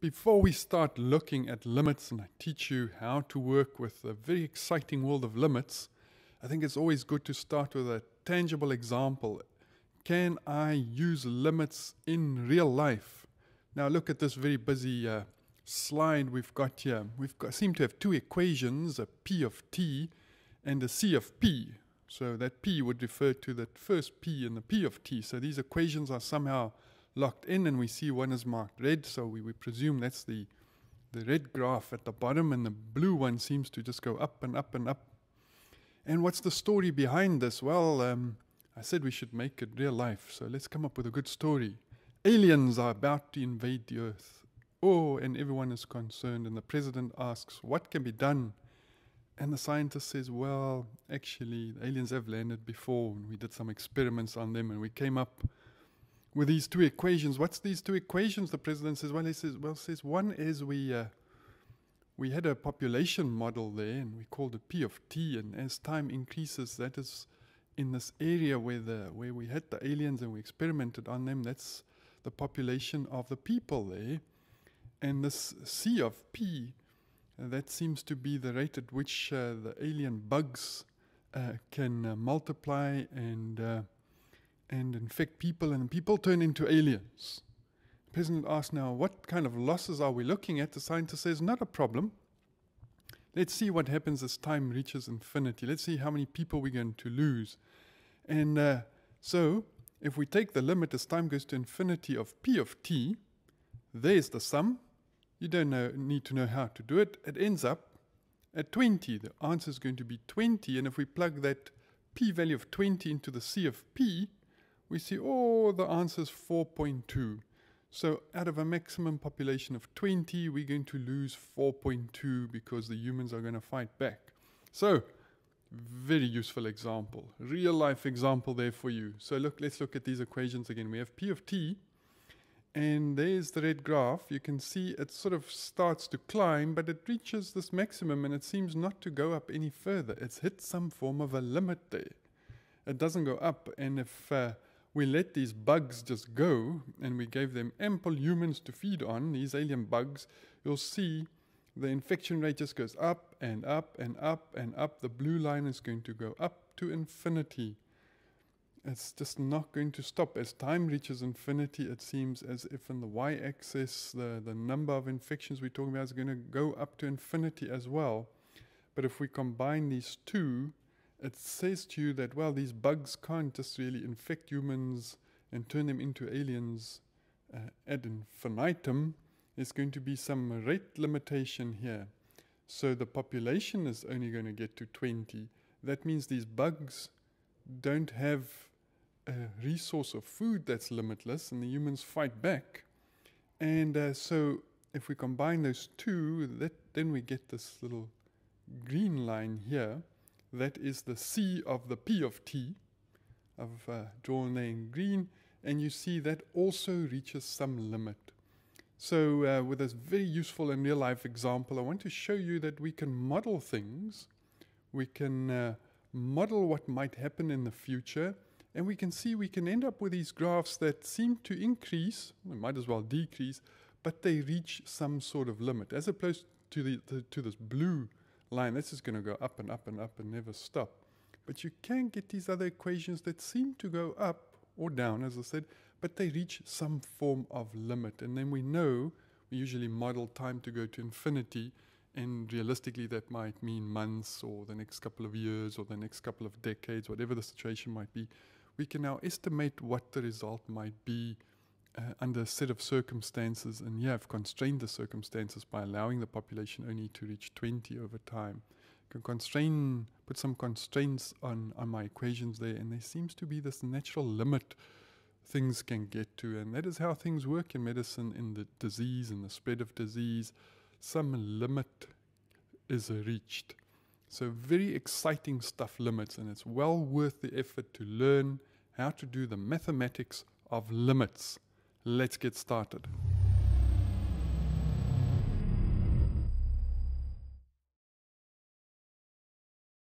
Before we start looking at limits and I teach you how to work with the very exciting world of limits, I think it's always good to start with a tangible example. Can I use limits in real life? Now, look at this very busy uh, slide we've got here. We've got, seem to have two equations, a P of t and a C of p. So that P would refer to that first P and the P of t. So these equations are somehow locked in and we see one is marked red, so we, we presume that's the, the red graph at the bottom and the blue one seems to just go up and up and up. And what's the story behind this? Well, um, I said we should make it real life, so let's come up with a good story. Aliens are about to invade the earth. Oh, and everyone is concerned, and the president asks, What can be done? And the scientist says, Well, actually, the aliens have landed before, and we did some experiments on them, and we came up with these two equations. What's these two equations? The president says. Well, he says. Well, says one is we uh, we had a population model there, and we called it P of t. And as time increases, that is in this area where the where we had the aliens and we experimented on them. That's the population of the people there, and this C of P. Uh, that seems to be the rate at which uh, the alien bugs uh, can uh, multiply and uh, and infect people, and people turn into aliens. The president asks now, what kind of losses are we looking at? The scientist says, not a problem. Let's see what happens as time reaches infinity. Let's see how many people we're going to lose. And uh, so, if we take the limit as time goes to infinity of p of t, there's the sum. You don't know, need to know how to do it. It ends up at 20. The answer is going to be 20. And if we plug that p value of 20 into the c of p, we see, oh, the answer is 4.2. So out of a maximum population of 20, we're going to lose 4.2 because the humans are going to fight back. So, very useful example. Real life example there for you. So look, let's look at these equations again. We have P of t, and there's the red graph. You can see it sort of starts to climb, but it reaches this maximum and it seems not to go up any further. It's hit some form of a limit there. It doesn't go up, and if uh, we let these bugs just go and we gave them ample humans to feed on, these alien bugs, you'll see the infection rate just goes up and up and up and up. The blue line is going to go up to infinity. It's just not going to stop. As time reaches infinity, it seems as if in the y axis, the, the number of infections we're talking about is going to go up to infinity as well. But if we combine these two, it says to you that, well, these bugs can't just really infect humans and turn them into aliens uh, ad infinitum. There's going to be some rate limitation here. So the population is only going to get to 20. That means these bugs don't have a resource of food that's limitless, and the humans fight back. And uh, so if we combine those two, that, then we get this little green line here that is the C of the P of T, of uh, drawn there in green, and you see that also reaches some limit. So uh, with this very useful and real life example, I want to show you that we can model things, we can uh, model what might happen in the future, and we can see we can end up with these graphs that seem to increase, they might as well decrease, but they reach some sort of limit, as opposed to, the to this blue line. This is going to go up and up and up and never stop. But you can get these other equations that seem to go up or down, as I said, but they reach some form of limit. And then we know we usually model time to go to infinity, and realistically, that might mean months or the next couple of years or the next couple of decades, whatever the situation might be. We can now estimate what the result might be uh, under a set of circumstances, and you have constrained the circumstances by allowing the population only to reach 20 over time. You can constrain, put some constraints on, on my equations there, and there seems to be this natural limit things can get to, and that is how things work in medicine in the disease and the spread of disease. Some limit is reached. So, very exciting stuff limits, and it's well worth the effort to learn how to do the mathematics of limits. Let's get started.